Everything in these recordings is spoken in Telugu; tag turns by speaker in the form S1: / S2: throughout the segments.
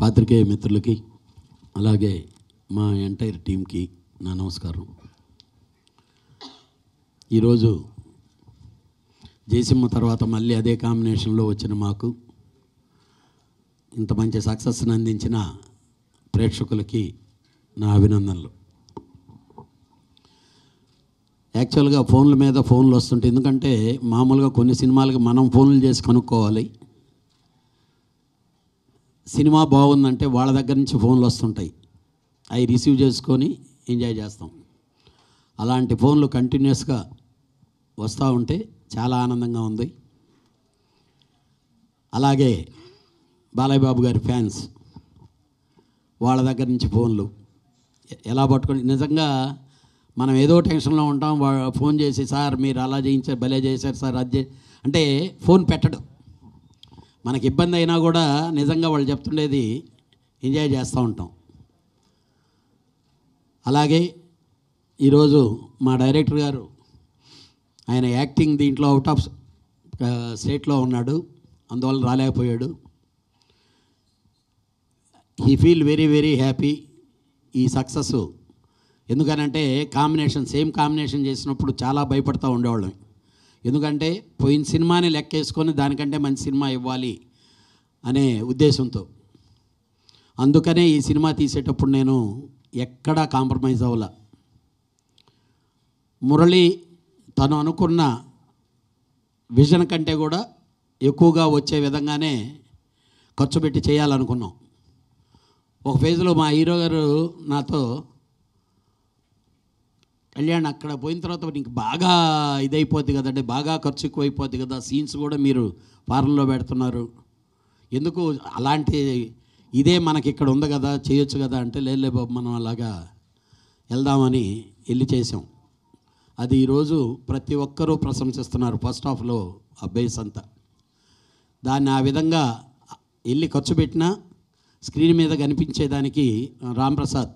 S1: పాత్రికేయ మిత్రులకి అలాగే మా ఎంటైర్ టీంకి నా నమస్కారం. ఈరోజు జయసింహ తర్వాత మళ్ళీ అదే కాంబినేషన్లో వచ్చిన మాకు ఇంత మంచి సక్సెస్ని అందించిన ప్రేక్షకులకి నా అభినందనలు. యాక్చువల్గా ఫోన్ల మీద ఫోన్లు వస్తుంటాయి. ఎందుకంటే మామూలుగా కొన్ని సినిమాలకి మనం ఫోన్లు చేసి కనుక్కోవాలి. సినిమా బాగుందంటే వాళ్ళ దగ్గర నుంచి ఫోన్లు వస్తుంటాయి. అవి రిసీవ్ చేసుకొని ఎంజాయ్ చేస్తాం. అలాంటి ఫోన్లు కంటిన్యూస్గా వస్తూ ఉంటే చాలా ఆనందంగా ఉంది. అలాగే బాలయ్య బాబు గారి ఫ్యాన్స్ వాళ్ళ దగ్గర నుంచి ఫోన్లు. ఎలా పట్టుకొని నిజంగా మనం ఏదో టెన్షన్లో ఉంటాం వా- ఫోన్ చేసి సార్ మీరు అలా చేయించారు భలే చేశారు సార్ అది అంటే ఫోన్ పెట్టడు. మనకి ఇబ్బంది అయినా కూడా నిజంగా వాళ్ళు చెప్తుండేది ఎంజాయ్ చేస్తూ ఉంటాం. అలాగే ఈరోజు మా డైరెక్టర్ గారు ఆయన యాక్టింగ్ దీంట్లో అవుట్ ఆఫ్ స్టేట్లో ఉన్నాడు. అందువల్ల రాలేకపోయాడు. He feel very very happy ఈ సక్సెస్. ఎందుకనంటే కాంబినేషన్ సేమ్ కాంబినేషన్ చేసినప్పుడు చాలా భయపడతా ఉండేవాళ్ళం. ఎందుకంటే పోయిన సినిమాని లెక్కేసుకొని దానికంటే మంచి సినిమా ఇవ్వాలి అనే ఉద్దేశంతో. అందుకనే ఈ సినిమా తీసేటప్పుడు నేను ఎక్కడా కాంప్రమైజ్ అవ్వాల. మురళి తను అనుకున్న విజన్ కంటే కూడా ఎక్కువగా వచ్చే విధంగానే ఖర్చు పెట్టి చేయాలనుకున్నాం. ఒక ఫేజ్లో మా హీరో గారు నాతో కళ్యాణ్ అక్కడ పోయిన తర్వాత నీకు బాగా ఇదైపోద్ది కదండి బాగా ఖర్చు ఎక్కువైపోద్ది కదా సీన్స్ కూడా మీరు ఫారెన్లో పెడుతున్నారు. ఎందుకు అలాంటి ఇదే మనకి ఇక్కడ ఉంది కదా చేయొచ్చు కదా అంటే లేదులే బాబు మనం అలాగా వెళ్దామని వెళ్ళి చేసాం అది ఈరోజు ప్రతి ఒక్కరూ ప్రశంసిస్తున్నారు ఫస్ట్ హాఫ్లో ఆ బేస్ అంతా. దాన్ని ఆ విధంగా వెళ్ళి ఖర్చు పెట్టినా స్క్రీన్ మీద కనిపించేదానికి రామ్ ప్రసాద్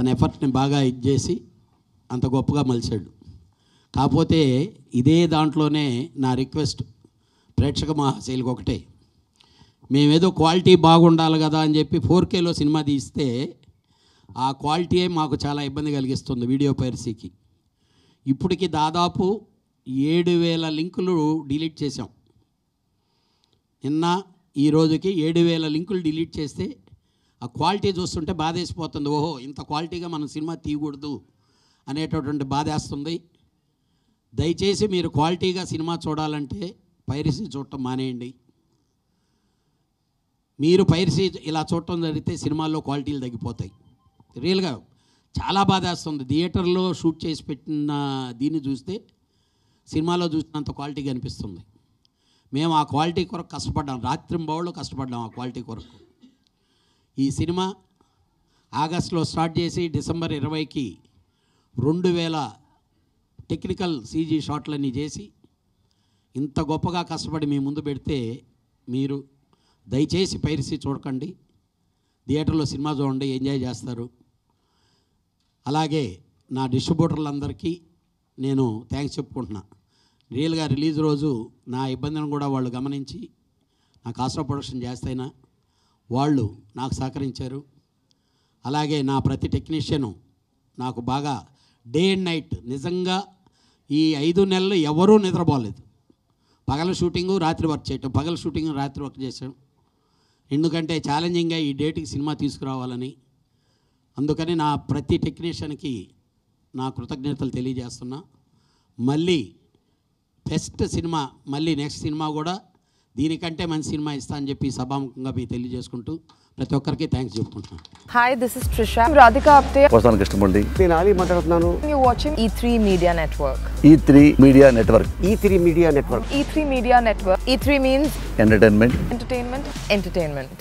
S1: తన ఎఫర్ట్ని బాగా ఇచ్చేసి అంత గొప్పగా మలిచాడు. కాకపోతే ఇదే దాంట్లోనే నా రిక్వెస్ట్ ప్రేక్షక మహాశైలికి ఒకటే. మేమేదో క్వాలిటీ బాగుండాలి కదా అని చెప్పి ఫోర్ కేలో సినిమా తీస్తే ఆ క్వాలిటీయే మాకు చాలా ఇబ్బంది కలిగిస్తుంది వీడియో పైరసీకి. ఇప్పటికి దాదాపు ఏడు వేల లింకులు డిలీట్ చేసాం నిన్న ఈ రోజుకి ఏడు వేల లింకులు డిలీట్ చేస్తే ఆ క్వాలిటీ చూస్తుంటే బాధేసిపోతుంది. ఓహో ఇంత క్వాలిటీగా మనం సినిమా తీయకూడదు అనేటటువంటి బాధేస్తుంది. దయచేసి మీరు క్వాలిటీగా సినిమా చూడాలంటే పైరసీ చూడటం మానేయండి. మీరు పైరసీ ఇలా చూడటం జరిగితే సినిమాల్లో క్వాలిటీలు తగ్గిపోతాయి. రియల్గా చాలా బాధేస్తుంది. థియేటర్లో షూట్ చేసి పెట్టిన దీన్ని చూస్తే సినిమాలో చూసినంత క్వాలిటీ కనిపిస్తుంది. మేము ఆ క్వాలిటీ కొరకు కష్టపడ్డాం. రాత్రింబౌళ్ళు కష్టపడ్డాం ఆ క్వాలిటీ కొరకు. ఈ సినిమా ఆగస్టులో స్టార్ట్ చేసి డిసెంబర్ ఇరవైకి రెండు వేల టెక్నికల్ సీజీ షాట్లన్నీ చేసి ఇంత గొప్పగా కష్టపడి మీ ముందు పెడితే మీరు దయచేసి పైరసీ చూడకండి. థియేటర్లో సినిమా చూడండి ఎంజాయ్ చేస్తారు. అలాగే నా డిస్ట్రిబ్యూటర్లందరికీ నేను థ్యాంక్స్ చెప్పుకుంటున్నా. రియల్గా రిలీజ్ రోజు నా ఇబ్బందిని కూడా వాళ్ళు గమనించి నా కాస్ట్ ఆఫ్ ప్రొడక్షన్ చేస్తైనా వాళ్ళు నాకు సహకరించారు. అలాగే నా ప్రతి టెక్నీషియను నాకు బాగా డే అండ్ నైట్ నిజంగా ఈ ఐదు నెలలు ఎవరూ నిద్రపోలేదు. పగల షూటింగు రాత్రి వర్క్ చేయటం. పగల షూటింగ్ రాత్రి వర్క్ చేసాం ఎందుకంటే ఛాలెంజింగ్గా ఈ డేట్కి సినిమా తీసుకురావాలని. అందుకని నా ప్రతి టెక్నీషియన్కి నా కృతజ్ఞతలు తెలియజేస్తున్నా. మళ్ళీ బెస్ట్ సినిమా మళ్ళీ నెక్స్ట్ సినిమా కూడా దీనికంటే మంచి సినిమా ఇస్తా అని చెప్పి సభాముఖంగా మీకు తెలియజేసుకుంటూ ప్రతి ఒక్కరికి థ్యాంక్స్ చెప్పుకుంటున్నాను
S2: Hi, this is Trisha. I'm Radhika Apte.
S3: వస్తాను కృష్ణమూర్తి
S4: నేను ఆలీ మాట్లాడుతున్నాను
S2: You're watching E3 Media Network.
S3: E three Media Network
S4: E three Media Network
S2: E3 Media Network. E3 means
S3: entertainment
S2: entertainment, entertainment.